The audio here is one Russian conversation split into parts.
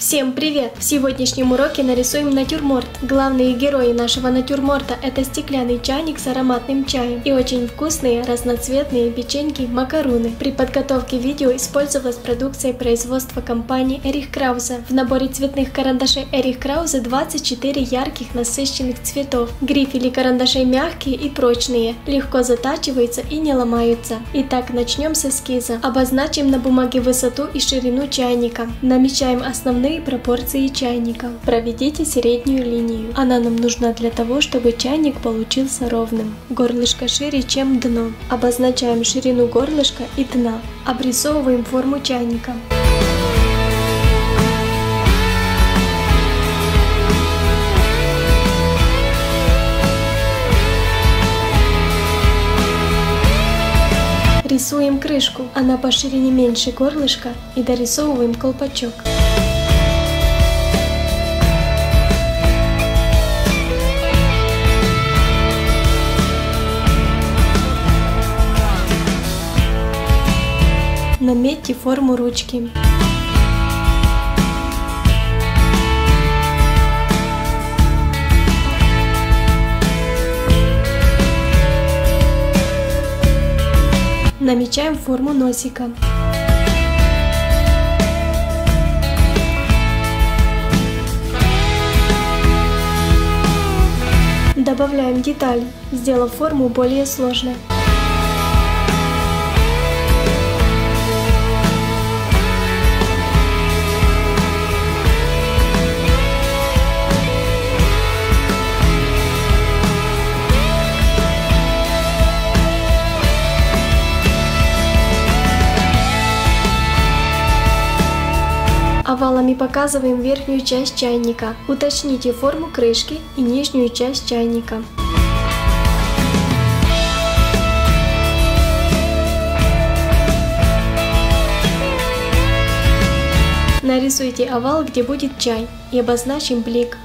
Всем привет! В сегодняшнем уроке нарисуем натюрморт. Главные герои нашего натюрморта это стеклянный чайник с ароматным чаем и очень вкусные разноцветные печеньки макаруны. При подготовке видео использовалась продукция производства компании Эрих Краузе. В наборе цветных карандашей Эрих Краузе 24 ярких насыщенных цветов. Грифели карандашей мягкие и прочные, легко затачиваются и не ломаются. Итак, начнем с эскиза. Обозначим на бумаге высоту и ширину чайника. Намечаем основные пропорции чайника. Проведите среднюю линию. Она нам нужна для того, чтобы чайник получился ровным. Горлышко шире, чем дно. Обозначаем ширину горлышка и дна. Обрисовываем форму чайника. Рисуем крышку, она по ширине меньше горлышка и дорисовываем колпачок. Наметьте форму ручки. Намечаем форму носика. Добавляем деталь, сделав форму более сложной. Овалами показываем верхнюю часть чайника. Уточните форму крышки и нижнюю часть чайника. Нарисуйте овал, где будет чай, и обозначим блик.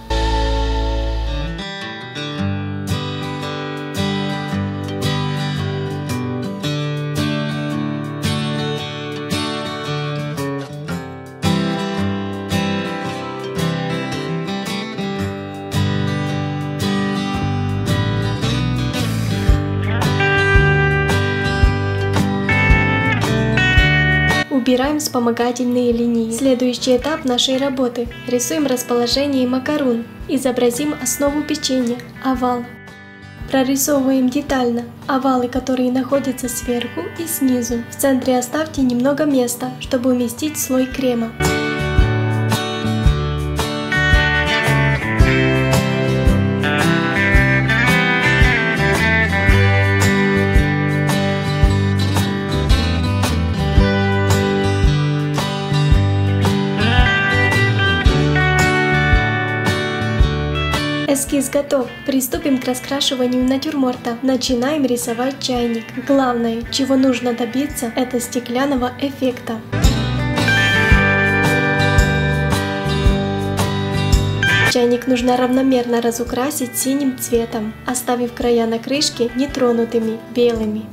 Убираем вспомогательные линии. Следующий этап нашей работы. Рисуем расположение макарун. Изобразим основу печенья – овал. Прорисовываем детально овалы, которые находятся сверху и снизу. В центре оставьте немного места, чтобы уместить слой крема. Эскиз готов. Приступим к раскрашиванию натюрморта. Начинаем рисовать чайник. Главное, чего нужно добиться, это стеклянного эффекта. Чайник нужно равномерно разукрасить синим цветом, оставив края на крышке нетронутыми, белыми.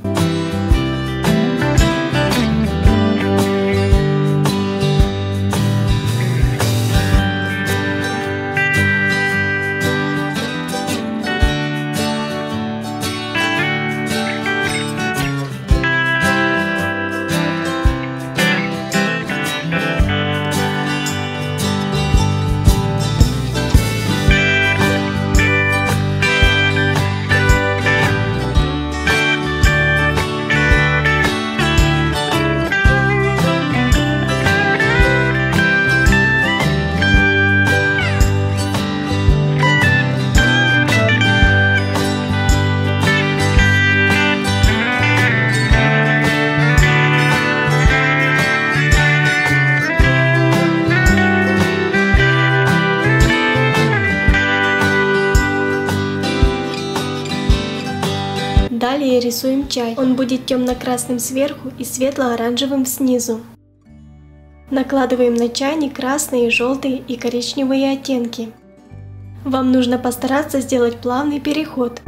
Далее рисуем чай. Он будет темно-красным сверху и светло-оранжевым снизу. Накладываем на чайник красные, желтые и коричневые оттенки. Вам нужно постараться сделать плавный переход.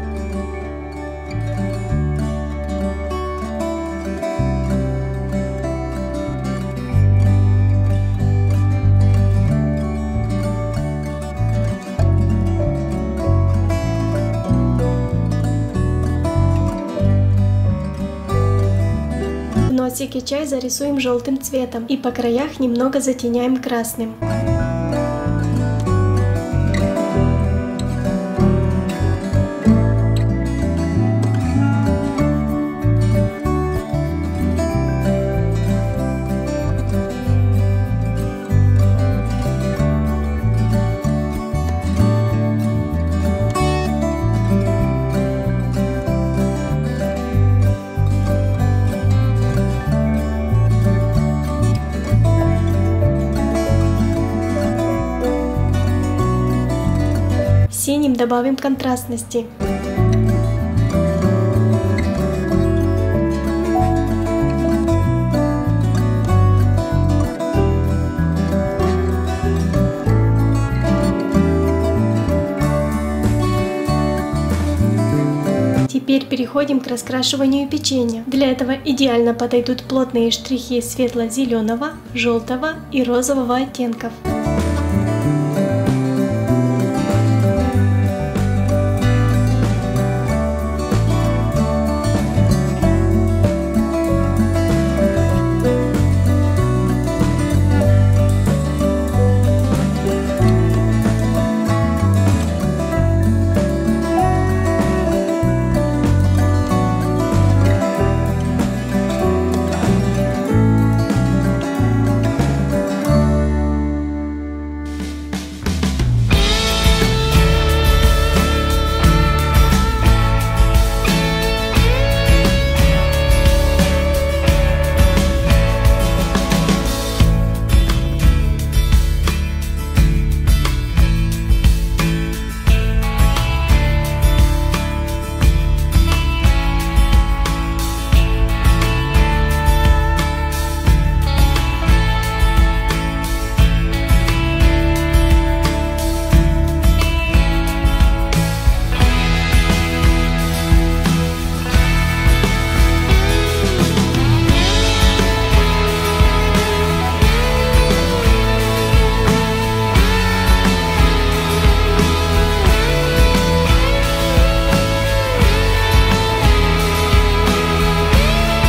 Отсеке чай зарисуем желтым цветом и по краях немного затеняем красным. Добавим контрастности. Теперь переходим к раскрашиванию печенья. Для этого идеально подойдут плотные штрихи светло-зеленого, желтого и розового оттенков.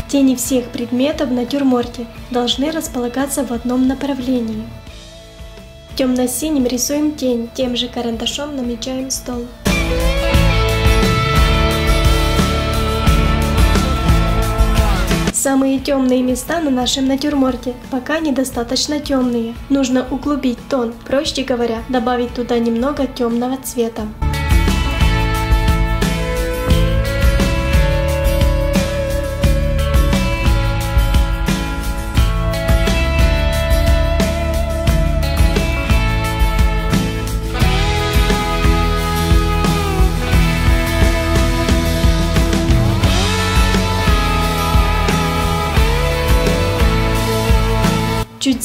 Тени всех предметов в натюрморте должны располагаться в одном направлении. Темно-синим рисуем тень, тем же карандашом намечаем стол. Самые темные места на нашем натюрморте пока недостаточно темные. Нужно углубить тон, проще говоря, добавить туда немного темного цвета.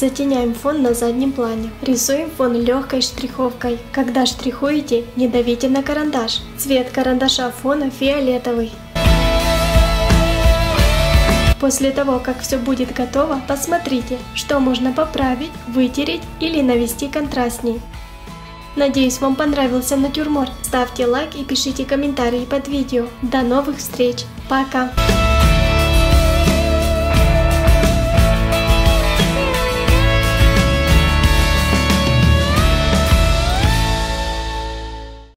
Затеняем фон на заднем плане. Рисуем фон легкой штриховкой. Когда штрихуете, не давите на карандаш. Цвет карандаша фона фиолетовый. После того, как все будет готово, посмотрите, что можно поправить, вытереть или навести контрастней. Надеюсь, вам понравился натюрморт. Ставьте лайк и пишите комментарии под видео. До новых встреч. Пока!